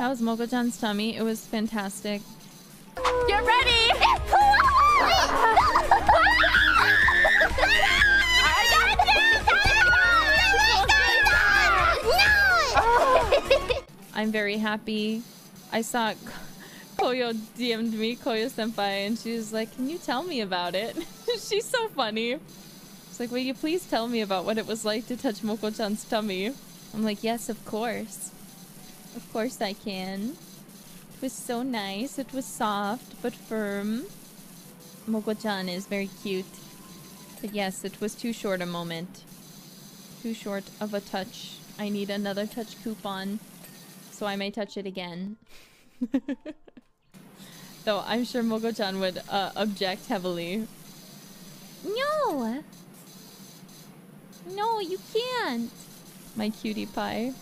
How was Moko-chan's tummy? It was fantastic. Get ready! I'm very happy. I saw Koyo DM'd me, Koyo Senpai, and she was like, Can you tell me about it? She's so funny. She's like, Will you please tell me about what it was like to touch Moko-chan's tummy? I'm like, Yes, of course. Of course I can. It was so nice. It was soft but firm. Moko-chan is very cute. But yes, it was too short a moment. Too short of a touch. I need another touch coupon so I may touch it again. Though I'm sure Moko-chan would uh, object heavily. No! No, you can't! My cutie pie.